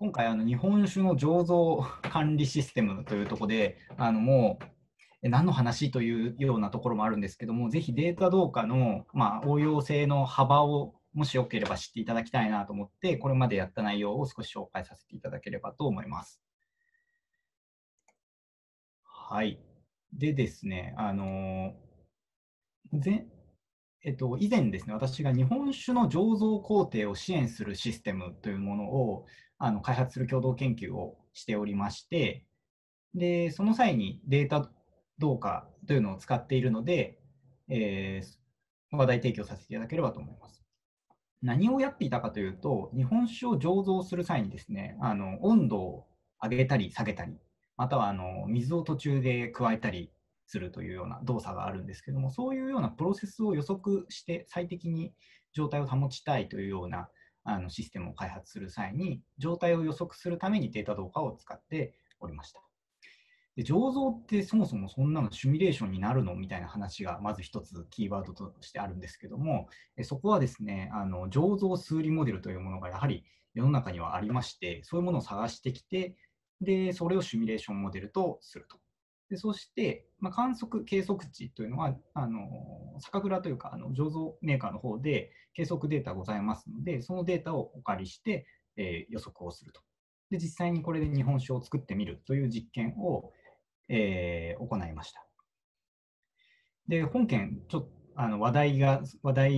今回あの日本酒の醸造管理システムというところであのもう何の話というようなところもあるんですけどもぜひデータ同化の、まあ、応用性の幅をもしよければ知っていただきたいなと思ってこれまでやった内容を少し紹介させていただければと思います。はい。でですね、あのぜえっと、以前ですね、私が日本酒の醸造工程を支援するシステムというものをあの開発する共同研究をしておりまして、で、その際にデータ同化というのを使っているので、えー、話題提供させていただければと思います。何をやっていたかというと、日本酒を醸造する際にですね、あの温度を上げたり下げたり、またはあの水を途中で加えたりするというような動作があるんですけども、そういうようなプロセスを予測して最適に状態を保ちたいというようなあのシステムを開発する際に、状態を予測するためにデータ動化を使っておりました。で醸造ってそもそもそんなのシミュレーションになるのみたいな話がまず一つキーワードとしてあるんですけども、そこはですね、あの醸造数理モデルというものがやはり世の中にはありまして、そういうものを探してきて、で、それをシミュレーションモデルとすると。でそして、まあ、観測、計測値というのは、あの酒蔵というかあの醸造メーカーの方で計測データございますので、そのデータをお借りして、えー、予測をすると。で、実際にこれで日本酒を作ってみるという実験を、えー、行いました。で、本件、ちょっとあの話題が、話題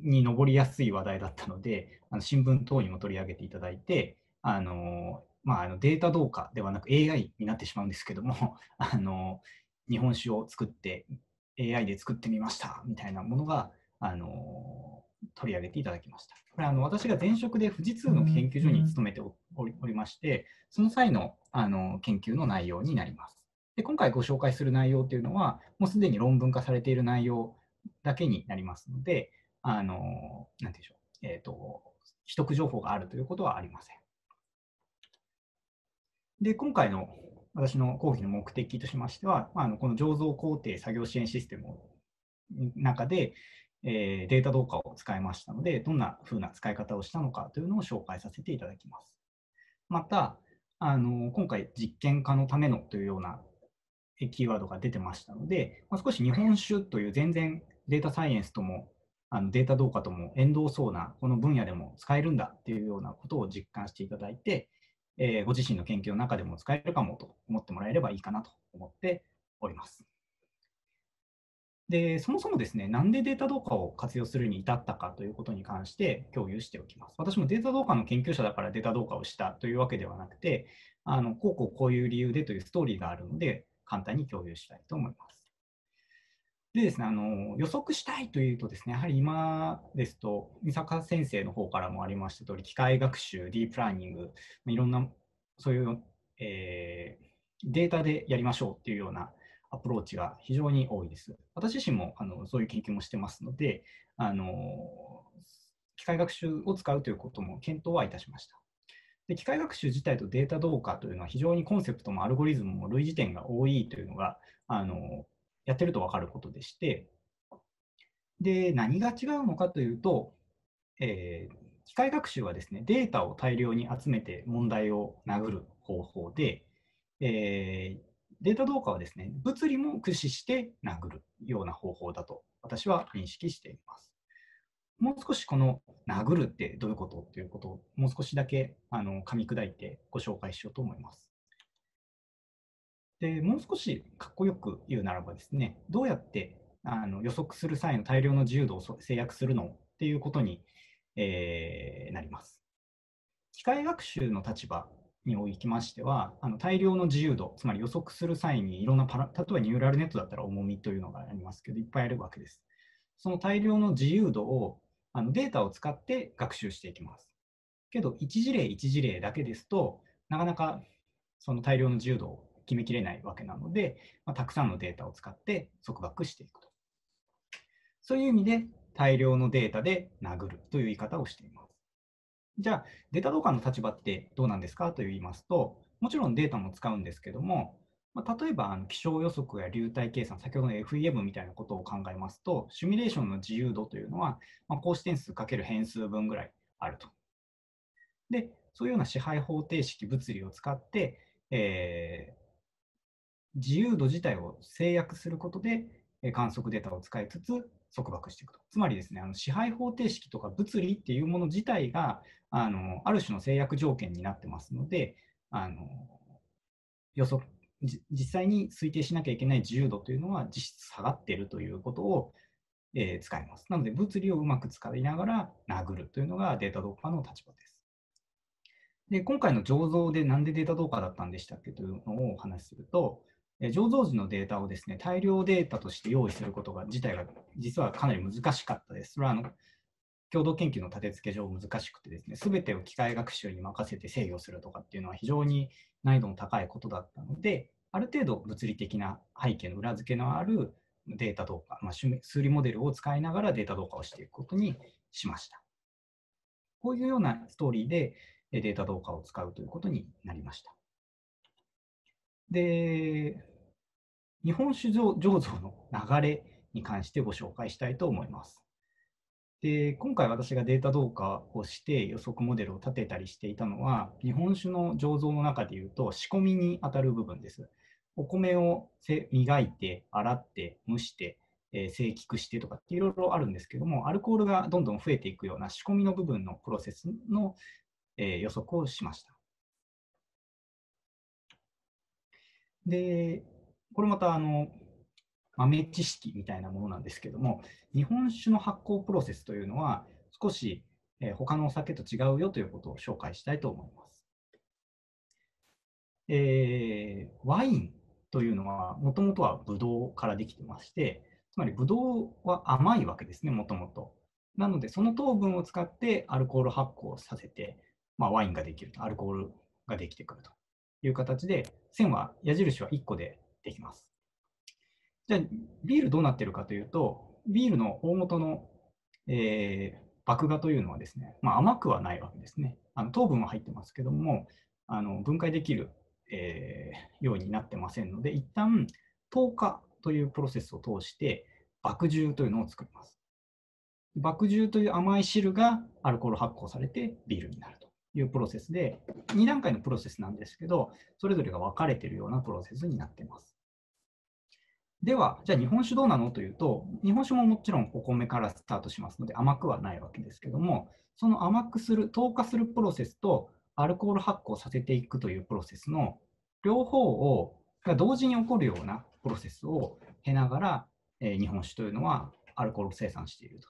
に上りやすい話題だったので、あの新聞等にも取り上げていただいて、あのまあ、あのデータ同化ではなく AI になってしまうんですけども、あの日本酒を作って AI で作ってみましたみたいなものが、あの取り上げていただきました。これあの私が前職で富士通の研究所に勤めておりまして、その際のあの研究の内容になります。で今回ご紹介する内容というのは、もうすでに論文化されている内容だけになりますので、あのなんていうんでしょう、え、ー、と、取得情報があるということはありません。で、今回の私の講義の目的としましては、まあのこの醸造工程作業支援システムの中で、えー、データ同化を使いましたので、どんな風な使い方をしたのかというのを紹介させていただきます。また、あの今回、実験化のためのというようなキーワードが出てましたので、まあ、少し日本酒という全然データサイエンスともあのデータ同化とも縁遠そうなこの分野でも使えるんだっていうようなことを実感していただいて、えー、ご自身の研究の中でも使えるかもと思ってもらえればいいかなと思っております。で、そもそもですね、なんでデータ同化を活用するに至ったかということに関して共有しておきます。私もデータ同化の研究者だからデータ同化をしたというわけではなくて、あのこうこうこういう理由でというストーリーがあるので、簡単に共有したいと思います。でですね、あの予測したいというとですね、やはり今ですと、三坂先生の方からもありました通り、機械学習、ディープラーニング、いろんなそういう、えー、データでやりましょうっていうようなアプローチが非常に多いです。私自身もあのそういう研究もしてますので、あの機械学習を使うということも検討はいたしました。で機械学習自体とデータ同化というのは非常にコンセプトもアルゴリズムも類似点が多いというのがあのやってると分かることでして、で、何が違うのかというと、えー、機械学習はですね、データを大量に集めて問題を殴る方法で、えー、データ同化はですね、物理も駆使して殴るような方法だと私は認識しています。もう少しこの殴るってどういうこと？っていうことをもう少しだけあの噛み砕いてご紹介しようと思います。でもう少しかっこよく言うならばですね、どうやってあの予測する際の大量の自由度を制約するのっていうことに、えー、なります。機械学習の立場におきましては、あの大量の自由度、つまり予測する際にいろんなパラ、例えばニューラルネットだったら重みというのがありますけど、いっぱいあるわけです。その大量の自由度をあのデータを使って学習していきます。けど、一事例一事例だけですと、なかなかその大量の自由度を決めきれないわけなので、まあ、たくさんのデータを使って束縛していくと。そういう意味で大量のデータで殴るという言い方をしています。じゃあ、データ同化の立場ってどうなんですか？と言いますと、もちろんデータも使うんですけども、まあ、例えばあの気象予測や流体計算、先ほどの FEM みたいなことを考えますと、シミュレーションの自由度というのは、まあ、格子点数かける変数分ぐらいあると。で、そういうような支配方程式物理を使って、えー、自由度自体を制約することで、え観測データを使いつつ束縛していくと。つまりですね、あの支配方程式とか物理っていうもの自体があのある種の制約条件になってますので、あの予測実際に推定しなきゃいけない自由度というのは実質下がっているということを、えー、使います。なので、物理をうまく使いながら殴るというのがデータ同化の立場です。で今回の醸造でなんでデータ同化だったんでしたっけというのをお話しすると、醸造時のデータをですね、大量データとして用意することが自体が実はかなり難しかったです。それはあの共同研究の立て付け上難しくてですね、すべてを機械学習に任せて制御するとかっていうのは非常に難易度の高いことだったので、ある程度物理的な背景の裏付けのあるデータ同化、まあ、数理モデルを使いながらデータ同化をしていくことにしました。こういうようなストーリーでデータ同化を使うということになりました。で、日本酒醸造の流れに関してご紹介したいと思います。で今回私がデータ同化をして予測モデルを立てたりしていたのは、日本酒の醸造の中でいうと仕込みに当たる部分です。お米を磨いて、洗って、蒸して、えー、生菊してとかっていろいろあるんですけども、アルコールがどんどん増えていくような仕込みの部分のプロセスの、えー、予測をしました。で、これまたあの豆知識みたいなものなんですけども、日本酒の発酵プロセスというのは少し、えー、他のお酒と違うよということを紹介したいと思います。えー、ワインというのはもともとはブドウからできてまして、つまりブドウは甘いわけですね、もともと。なので、その糖分を使ってアルコール発酵させて、まあ、ワインができると、アルコールができてくるという形で、線は、矢印は1個でできます。じゃあ、ビールどうなってるかというと、ビールの大元の、えー、麦芽というのはですね、まあ、甘くはないわけですね。あの糖分は入ってますけども、あの分解できる、えー、ようになってませんので、一旦糖化というプロセスを通して、麦汁というのを作ります。麦汁という甘い汁がアルコール発酵されてビールになるいうプロセスで、2段階のプロセスなんですけど、それぞれが分かれているようなプロセスになっています。では、じゃあ日本酒どうなのというと、日本酒ももちろんお米からスタートしますので甘くはないわけですけども、その甘くする、糖化するプロセスとアルコール発酵させていくというプロセスの両方をが同時に起こるようなプロセスを経ながら、えー、日本酒というのはアルコールを生産していると。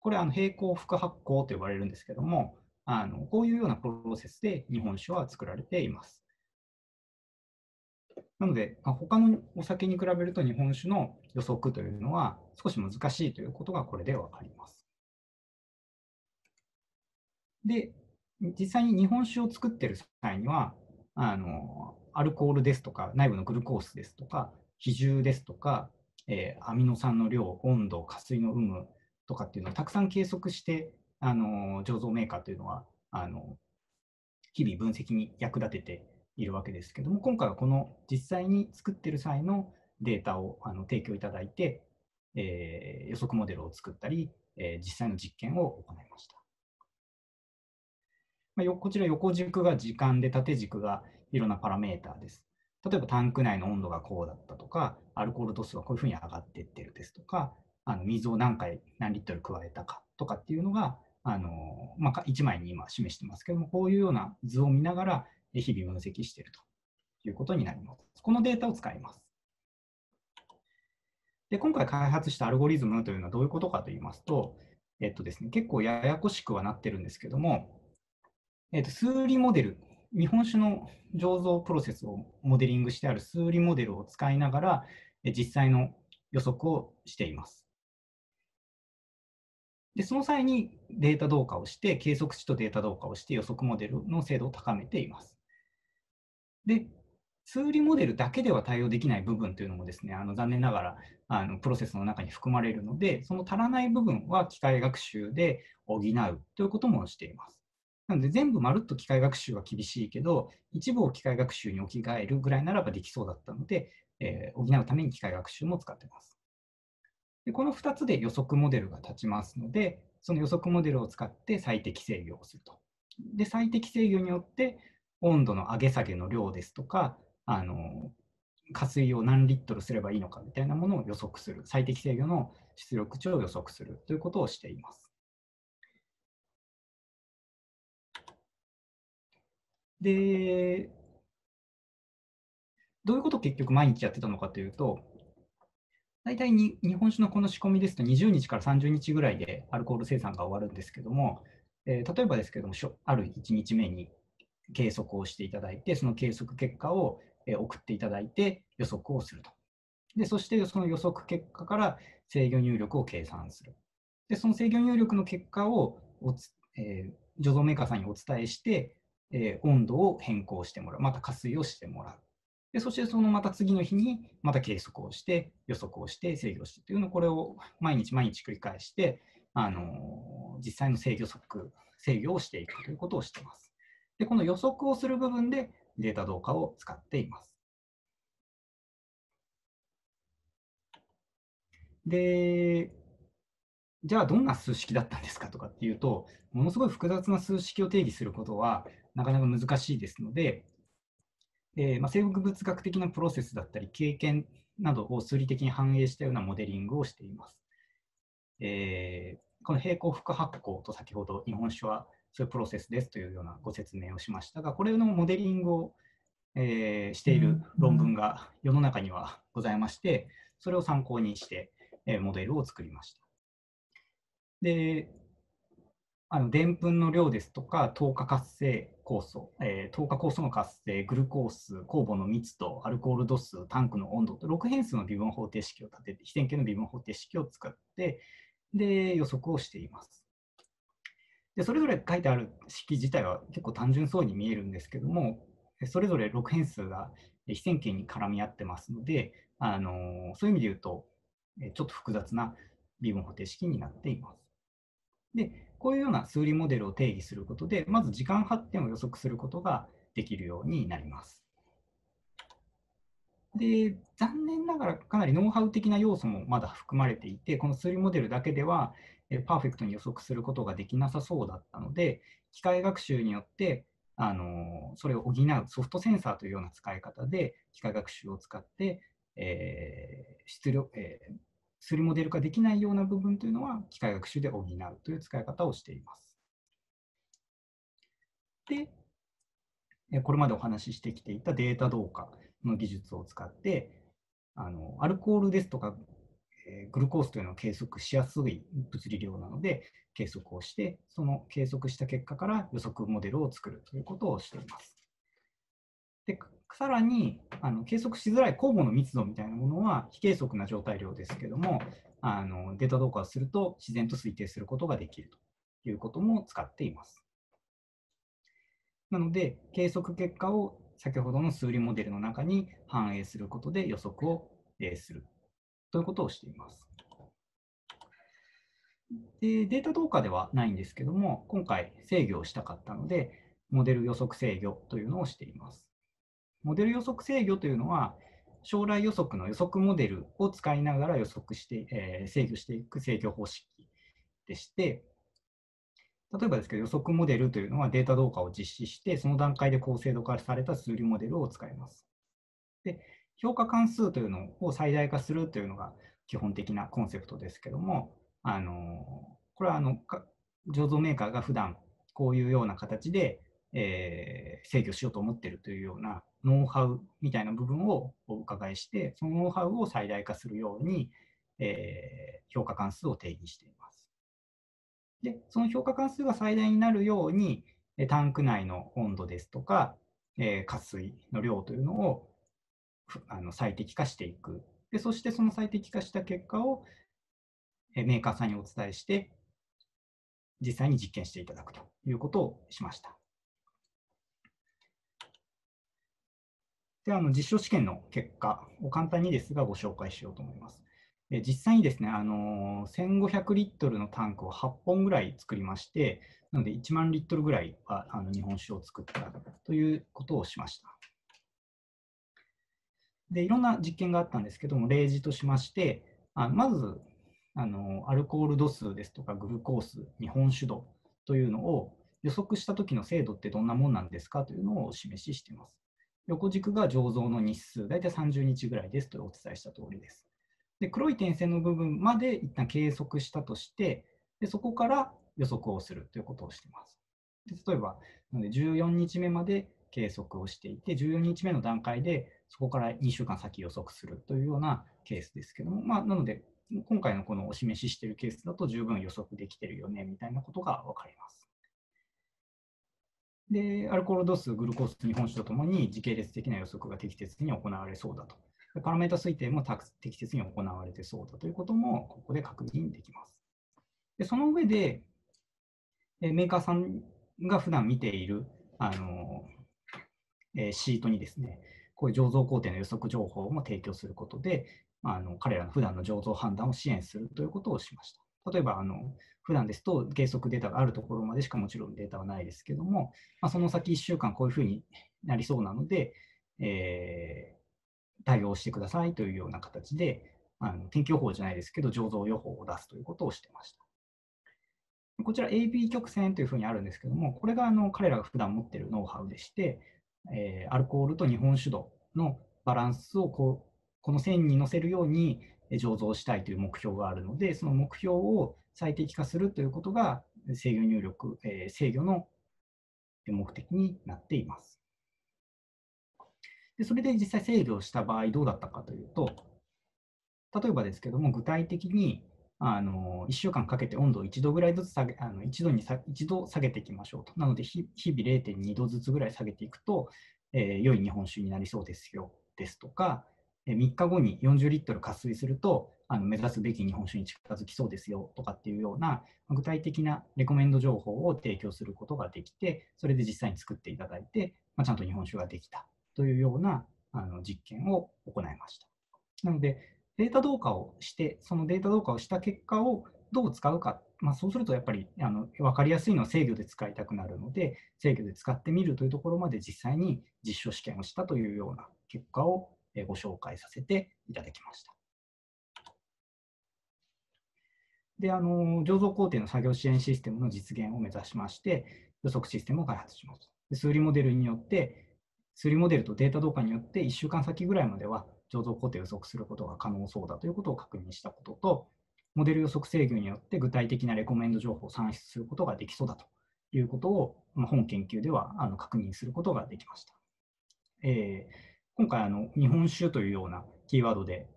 これは並行副発酵と呼ばれるんですけども、あのこういうようなプロセスで日本酒は作られています。なので、他のお酒に比べると日本酒の予測というのは少し難しいということがこれで分かります。で、実際に日本酒を作っている際には、あのアルコールですとか、内部のグルコースですとか、比重ですとか、えー、アミノ酸の量、温度、加水の有無とかっていうのをたくさん計測して、あの醸造メーカーというのはあの日々分析に役立てているわけですけども、今回はこの実際に作っている際のデータをあの提供いただいて、えー、予測モデルを作ったり、えー、実際の実験を行いました。まあ、よこちら横軸が時間で縦軸がいろんなパラメーターです。例えばタンク内の温度がこうだったとか、アルコール度数はこういうふうに上がっていってるですとか、あの水を何回何リットル加えたかとかっていうのが、あのまあ、1枚に今示してますけども、こういうような図を見ながら、日々分析しているということになります。このデータを使います。で今回開発したアルゴリズムというのはどういうことかと言いますと、えっとですね、結構ややこしくはなってるんですけども、えっと、数理モデル、日本酒の醸造プロセスをモデリングしてある数理モデルを使いながら、実際の予測をしています。で、その際にデータ同化をして、計測値とデータ同化をして予測モデルの精度を高めています。で、数理モデルだけでは対応できない部分というのもですね、あの残念ながらあのプロセスの中に含まれるので、その足らない部分は機械学習で補うということもしています。なので全部まるっと機械学習は厳しいけど、一部を機械学習に置き換えるぐらいならばできそうだったので、えー、補うために機械学習も使っています。でこの2つで予測モデルが立ちますので、その予測モデルを使って最適制御をするとで、最適制御によって温度の上げ下げの量ですとか、あの加水を何リットルすればいいのかみたいなものを予測する、最適制御の出力値を予測するということをしています。で、どういうことを結局毎日やってたのかというと、大体に日本酒のこの仕込みですと20日から30日ぐらいでアルコール生産が終わるんですけども、えー、例えばですけども、ある1日目に計測をしていただいて、その計測結果を送っていただいて予測をすると。でそしてその予測結果から制御入力を計算する。でその制御入力の結果をおつ、えー、醸造メーカーさんにお伝えして、え、温度を変更してもらう。また加水をしてもらう。でそしてそのまた次の日にまた計測をして予測をして制御してというのをこれを毎日毎日繰り返して、あの、実際の制御測制御をしていくということをしています。でこの予測をする部分でデータ動化を使っています。で、じゃあどんな数式だったんですかとかっていうと、ものすごい複雑な数式を定義することはなかなか難しいですので、えーまあ、生物学的なプロセスだったり、経験などを数理的に反映したようなモデリングをしています。えー、この平行複発酵と先ほど日本酒はそういうプロセスですというようなご説明をしましたが、これのモデリングを、えー、している論文が世の中にはございまして、それを参考にして、えー、モデルを作りました。で、あのでんぷんの量ですとか、糖化活性酵素、えー、糖化酵素の活性、グルコース、酵母の密度、アルコール度数、タンクの温度と6変数の微分方程式を立てて、非線形の微分方程式を使って、で予測をしています。でそれぞれ書いてある式自体は結構単純そうに見えるんですけども、それぞれ6変数が非線形に絡み合ってますので、あのそういう意味で言うと、ちょっと複雑な微分方程式になっています。でこういうような数理モデルを定義することで、まず時間発展を予測することができるようになります。で、残念ながらかなりノウハウ的な要素もまだ含まれていて、この数理モデルだけではパーフェクトに予測することができなさそうだったので、機械学習によってあのそれを補うソフトセンサーというような使い方で機械学習を使って、えー出力えー、数理モデル化できないような部分というのは機械学習で補うという使い方をしています。で、これまでお話ししてきていたデータ同化の技術を使って、あのアルコールですとか、えー、グルコースというのを計測しやすい物理量なので、計測をして、その計測した結果から予測モデルを作るということをしています。でさらにあの計測しづらい酵母の密度みたいなものは非計測な状態量ですけどもあのデータ同化をすると自然と推定することができるということも使っています。なので計測結果を先ほどの数理モデルの中に反映することで予測をするということをしています。でデータ同化ではないんですけども今回制御をしたかったのでモデル予測制御というのをしています。モデル予測制御というのは、将来予測の予測モデルを使いながら予測して、えー、制御していく制御方式でして、例えばですけど、予測モデルというのはデータ同化を実施して、その段階で高精度化された数理モデルを使います。で、評価関数というのを最大化するというのが基本的なコンセプトですけども、あのこれはあの醸造メーカーが普段こういうような形で、えー、制御しようと思っているというようなノウハウみたいな部分をお伺いして、そのノウハウを最大化するように、えー、評価関数を定義しています。で、その評価関数が最大になるように、タンク内の温度ですとか、えー、加水の量というのをあの最適化していく。でそしてその最適化した結果をえメーカーさんにお伝えして、実際に実験していただくということをしました。で、あの実証試験の結果を簡単にですがご紹介しようと思います。で実際にですね、あの1500リットルのタンクを8本ぐらい作りまして、なので1万リットルぐらいはあの日本酒を作ったということをしました。で、いろんな実験があったんですけども、例示としまして、あまずあのアルコール度数ですとかグルコース、日本酒度というのを予測した時の精度ってどんなもんなんですかというのをお示ししています。横軸が醸造の日数、大体30日ぐらいですとお伝えした通りです。で黒い点線の部分まで一旦計測したとして、でそこから予測をするということをしています。で例えば、なので14日目まで計測をしていて、14日目の段階でそこから2週間先予測するというようなケースですけども、まあ、なので、今回のこのお示ししているケースだと十分予測できてるよねみたいなことが分かります。で、アルコール度数、グルコース、日本酒とともに時系列的な予測が適切に行われそうだと。パラメータ推定も適切に行われてそうだということも、ここで確認できます。でその上で、メーカーさんが普段見ているあの、えシートにですね、こういう醸造工程の予測情報も提供することで、あの彼らの普段の醸造判断を支援するということをしました。例えば、あの普段ですと計測データがあるところまでしかもちろんデータはないですけども、まあ、その先1週間こういうふうになりそうなので、えー、対応してくださいというような形で、あの天気予報じゃないですけど、醸造予報を出すということをしてました。こちら AB 曲線というふうにあるんですけども、これがあの彼らが普段持っているノウハウでして、えー、アルコールと日本酒度のバランスをこうこの線に乗せるように醸造したいという目標があるので、その目標を最適化するということが制御入力、えー、制御の目的になっています。でそれで実際制御した場合どうだったかというと、例えばですけども、具体的にあの1週間かけて温度を1度ぐらいずつ下げ、あの 1, 度にさ1度下げていきましょうと。なので、日々0.2度ずつぐらい下げていくと、えー、良い日本酒になりそうですよですとか、3日後に40リットル加水するとあの目指すべき日本酒に近づきそうですよとかっていうような具体的なレコメンド情報を提供することができて、それで実際に作っていただいて、まあ、ちゃんと日本酒ができたというようなあの実験を行いました。なので、データ同化をして、そのデータ同化をした結果をどう使うか、まあ、そうするとやっぱりあの分かりやすいのは制御で使いたくなるので、制御で使ってみるというところまで実際に実証試験をしたというような結果をご紹介させていただきました。で、あの、醸造工程の作業支援システムの実現を目指しまして、予測システムを開発します。で数理モデルによって、数理モデルとデータ同化によって1週間先ぐらいまでは醸造工程を予測することが可能そうだということを確認したことと、モデル予測制御によって具体的なレコメンド情報を算出することができそうだということを、まあ、本研究ではあの確認することができました。えー今回あの、日本酒というようなキーワードで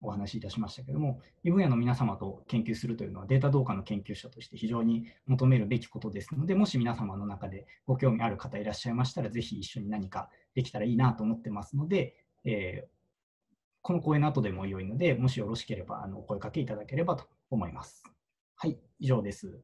お話しいたしましたけれども、異分野の皆様と研究するというのはデータ同化の研究者として非常に求めるべきことですので、もし皆様の中でご興味ある方いらっしゃいましたら、ぜひ一緒に何かできたらいいなと思ってますので、えー、この講演の後でも良いので、もしよろしければあのお声かけいただければと思います。はい、以上です。